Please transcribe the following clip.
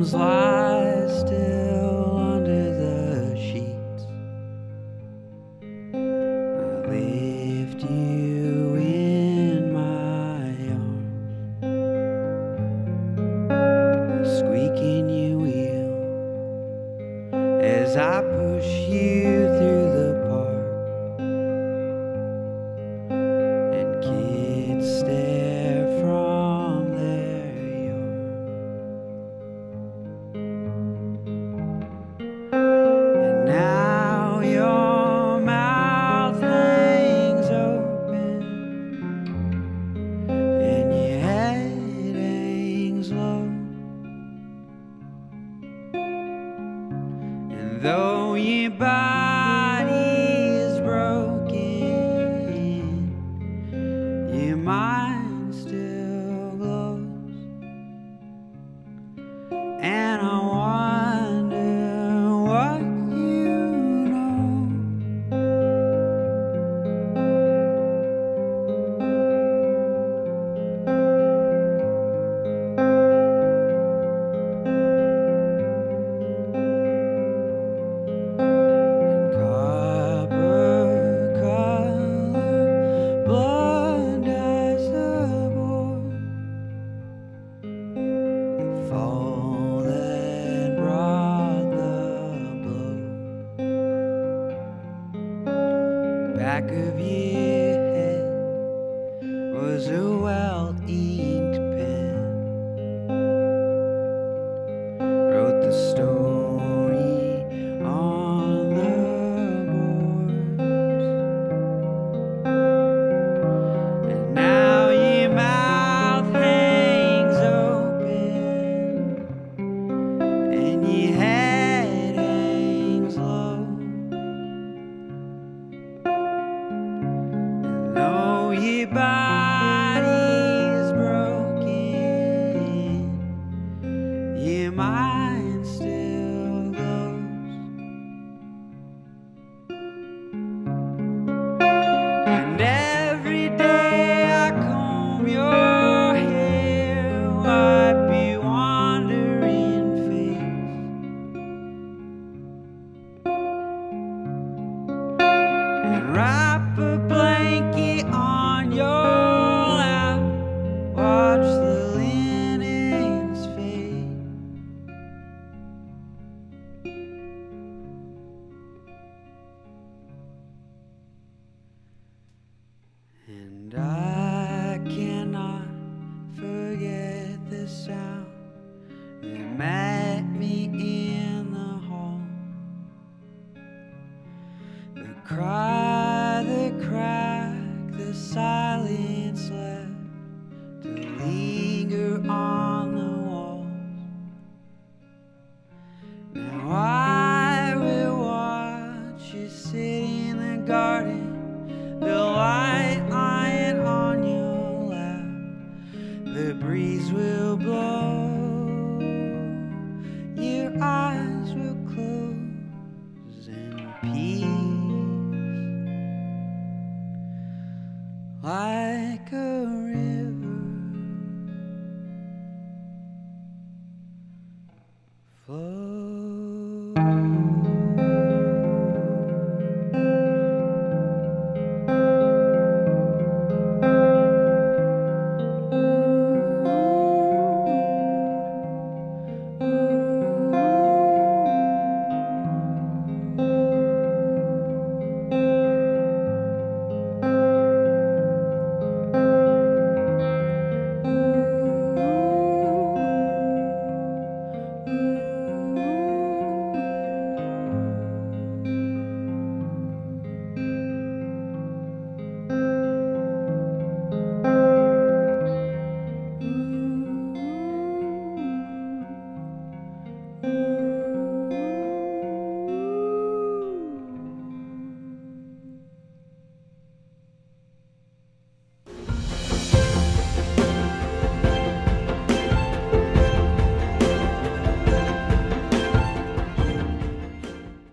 limbs lie still under the sheets. I lift you in my arms, squeaking you wheel as I push you through the though your body is broken, your mind still Back of your head was a well inked pen. Wrote the story on the boards. And now your mouth hangs open and your that met me in the hall. The cry, the crack, the silence left to linger on.